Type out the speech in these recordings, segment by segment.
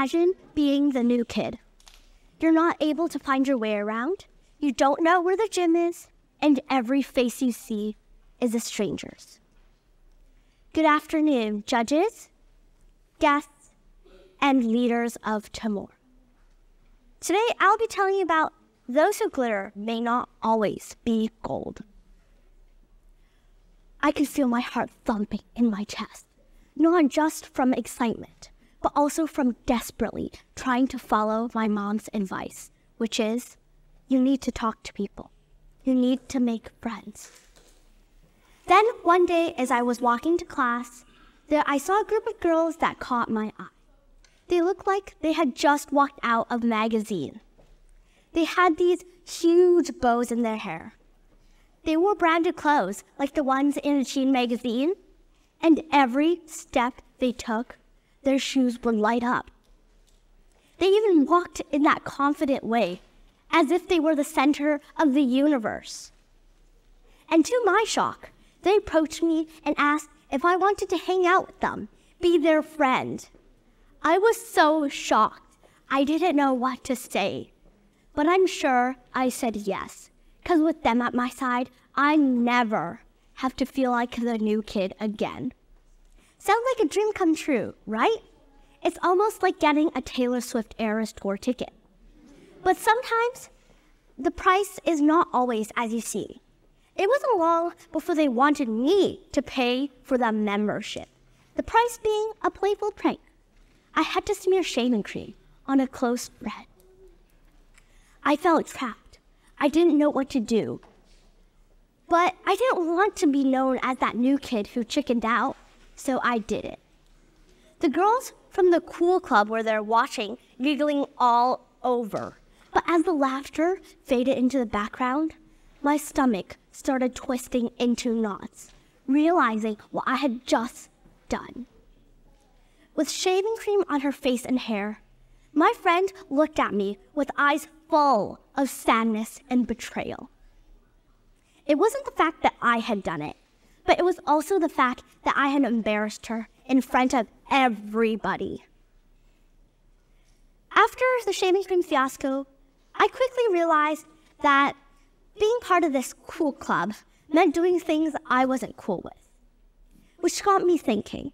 Imagine being the new kid. You're not able to find your way around, you don't know where the gym is, and every face you see is a stranger's. Good afternoon, judges, guests, and leaders of tomorrow. Today I'll be telling you about those who glitter may not always be gold. I could feel my heart thumping in my chest, not just from excitement, but also from desperately trying to follow my mom's advice, which is you need to talk to people. You need to make friends. Then one day, as I was walking to class, there I saw a group of girls that caught my eye. They looked like they had just walked out of magazine. They had these huge bows in their hair. They wore branded clothes like the ones in a teen magazine, and every step they took, their shoes would light up. They even walked in that confident way, as if they were the center of the universe. And to my shock, they approached me and asked if I wanted to hang out with them, be their friend. I was so shocked, I didn't know what to say. But I'm sure I said yes, because with them at my side, I never have to feel like the new kid again. Sounds like a dream come true, right? It's almost like getting a Taylor Swift Eras Tour ticket. But sometimes the price is not always as you see. It wasn't long before they wanted me to pay for the membership, the price being a playful prank. I had to smear shaving cream on a close friend. I felt trapped. I didn't know what to do. But I didn't want to be known as that new kid who chickened out, so I did it. The girls from the cool club were there watching, giggling all over. But as the laughter faded into the background, my stomach started twisting into knots, realizing what I had just done. With shaving cream on her face and hair, my friend looked at me with eyes full of sadness and betrayal. It wasn't the fact that I had done it, but it was also the fact that I had embarrassed her in front of everybody. After the shaving cream fiasco, I quickly realized that being part of this cool club meant doing things I wasn't cool with, which got me thinking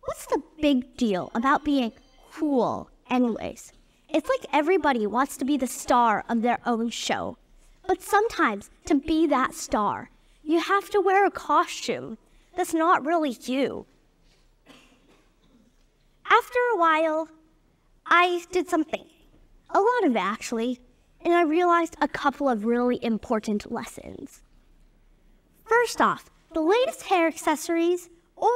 what's the big deal about being cool, anyways? It's like everybody wants to be the star of their own show. But sometimes, to be that star, you have to wear a costume that's not really you. After a while, I did something. A lot of it, actually and I realized a couple of really important lessons. First off, the latest hair accessories or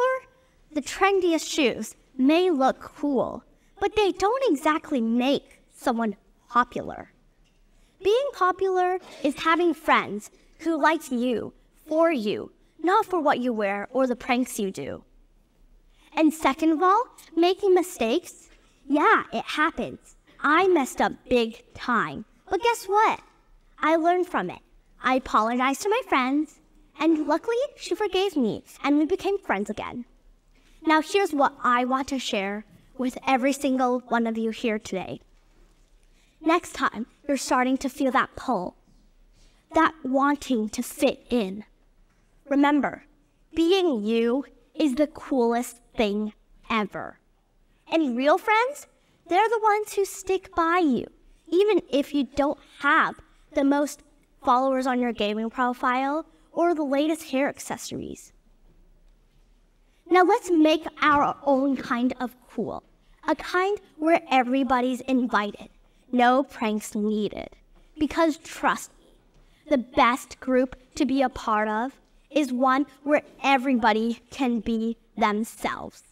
the trendiest shoes may look cool, but they don't exactly make someone popular. Being popular is having friends who like you for you, not for what you wear or the pranks you do. And second of all, making mistakes. Yeah, it happens. I messed up big time. But guess what? I learned from it. I apologized to my friends, and luckily she forgave me, and we became friends again. Now, here's what I want to share with every single one of you here today. Next time you're starting to feel that pull, that wanting to fit in, remember, being you is the coolest thing ever. And real friends, they're the ones who stick by you even if you don't have the most followers on your gaming profile or the latest hair accessories. Now let's make our own kind of cool, a kind where everybody's invited, no pranks needed. Because trust me, the best group to be a part of is one where everybody can be themselves.